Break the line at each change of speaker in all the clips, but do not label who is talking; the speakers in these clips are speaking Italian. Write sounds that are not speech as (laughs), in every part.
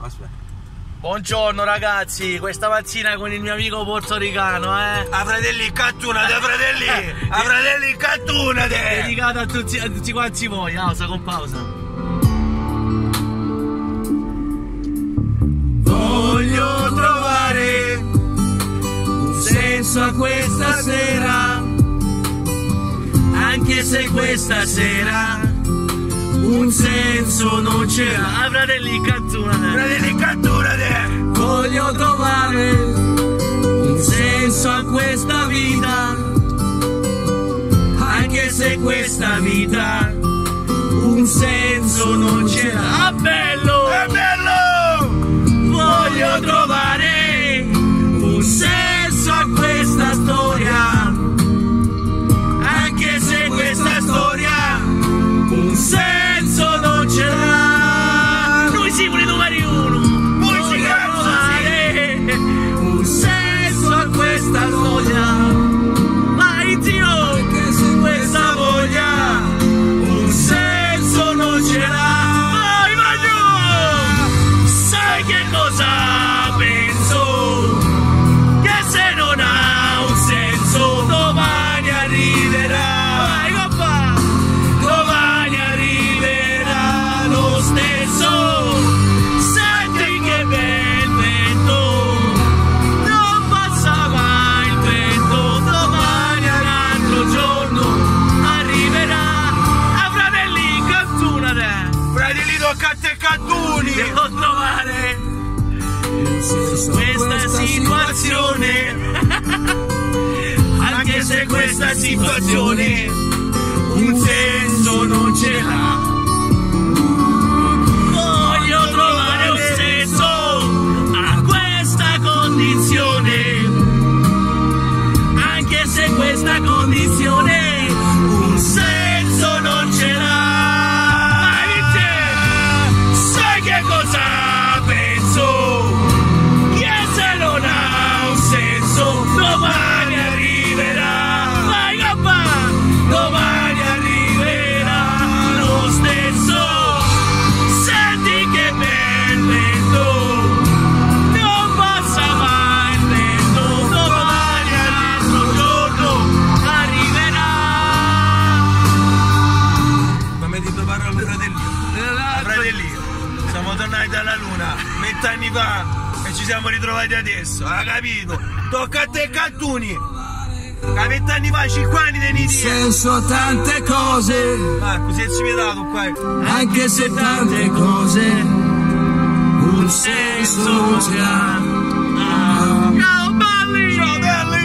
Aspetta.
Buongiorno ragazzi, questa mattina con il mio amico portoricano, eh.
A fratelli, cattunate, fratelli! (laughs) A fratelli, cattunate!
Dedicato a tutti, a tutti quanti voi, pausa con pausa.
Voglio trovare un senso a questa sera, anche se questa sera un senso non c'era.
Ah, fratelli, catturate.
Fratelli, catturate! Voglio trovare un senso a questa vita, anche se questa vita
Simone numeri
1
Devo trovare
questa situazione. (laughs) Anche se questa situazione un senso non ce l'ha. Voglio trovare un senso a questa condizione. Anche se questa condizione tornati dalla luna vent'anni fa e ci siamo ritrovati adesso, hai capito? Tocca a te Cattuni! Che vent'anni fa, cinque anni di nidia!
senso a tante cose,
Marco, si è cimentato qua!
anche se tante cose un senso non l'ha.
Ciao, belli!
Ciao belli!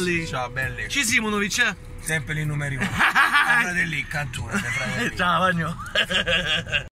Belli!
Ciao belli!
Ci Simonovic, eh?
Sempre lì numeri uno. (laughs) fratelli, fratelli.
Ciao, Vagno! (laughs) (laughs)